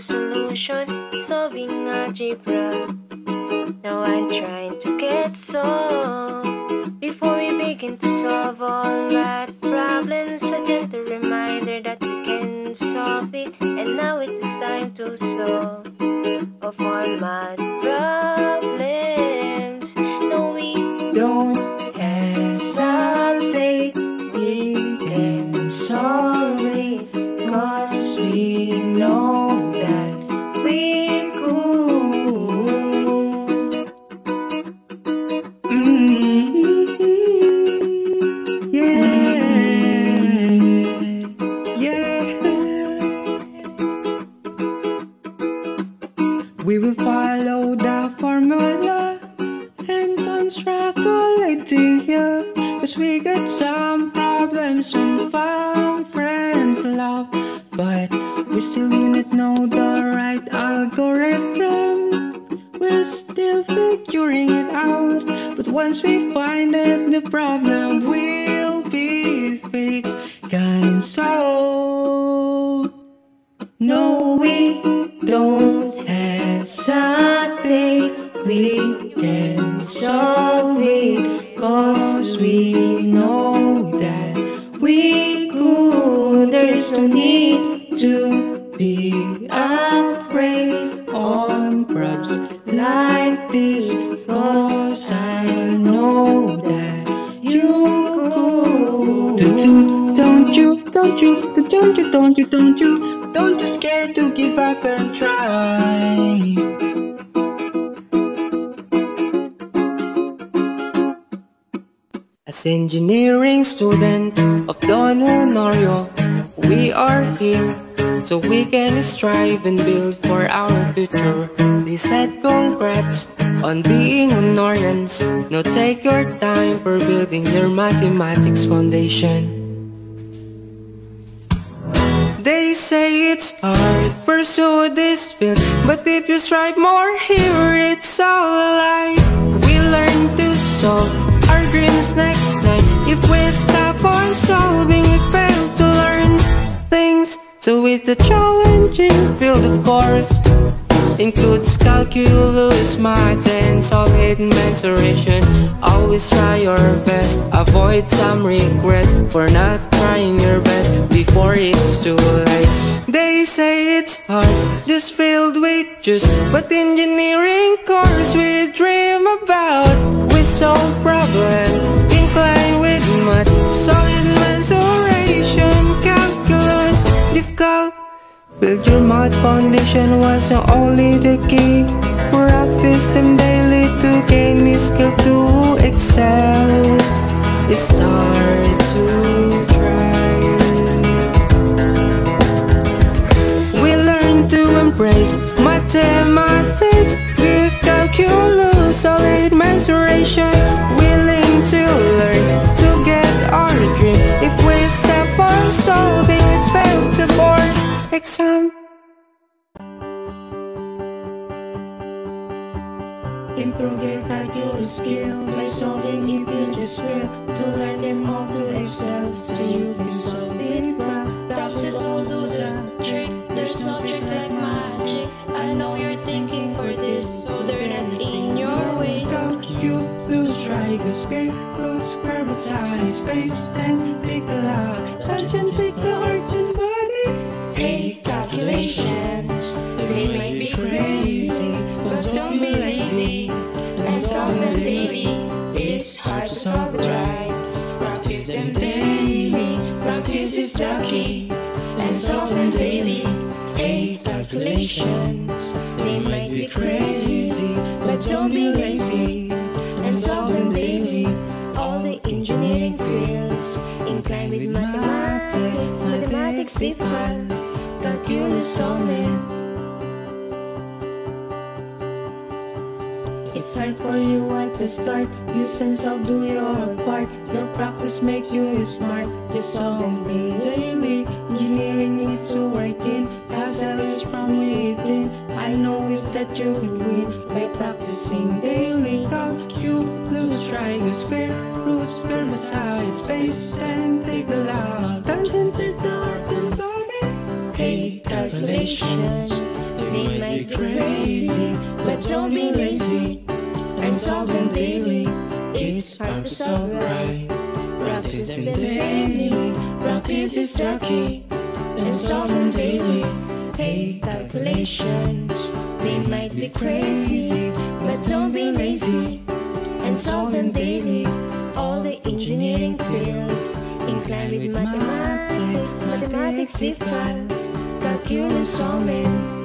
solution, solving algebra. Now I'm trying to get so. Before we begin to solve all math problems, a gentle reminder that we can solve it. And now it is time to solve of all math problems. Follow the formula and construct all idea. Cause we got some problems and found friends love. But we still not know the right algorithm. We're still figuring it out. But once we find it, the problem will There's no need to be afraid on problems like this. Cause I know that you could. Don't you, don't you, don't you, don't you, don't you, don't you, don't you scared to give up and try. As engineering student of Don Honorio, we are here so we can strive and build for our future. They said congrats on being Honorians. Now take your time for building your mathematics foundation. They say it's hard, to pursue this field But if you strive more here, it's alright We learn to solve our dreams next time If we stop on solving, learn So it's a challenging field, of course Includes calculus, math, and solid mensuration. Always try your best, avoid some regrets. For not trying your best before it's too late. They say it's hard, this field we choose But engineering course we dream about. We solve Foundation was not only the key. Practice them daily to gain the skill to excel. It's start to try. We learn to embrace mathematics With calculus, solid mensuration Willing to learn Improve your calculus skill by solving if you just will To learn them all to excel so you can solve it well Practice will do the trick. There's no trick like magic. I know you're thinking for this, so they're not in your way. Triangles, square, root, square, root, sine, space, and Practice is key. And them daily. Hey, calculations, they might be crazy, but don't be lazy. And them daily. all the engineering fields inclined with mathematics, mathematics people, calculus only. It's hard for you at the start. Use and solve, do your part. Your practice makes you smart. Just me daily. Engineering needs to work in. Is from within. I know it's that you will win. By practicing daily Calculus, square Root, square, side, space And take the log Tangent, take the heart and Hey, calculations, They might be crazy, but don't be lazy. And solve them daily. It's hard to solve right. Practice them daily. Practice is the. And solve them daily. Hey, calculations. They might be crazy, but don't be lazy. And solve them daily. All the engineering fields inclined with mathematics, mathematics difficult, calculus solving.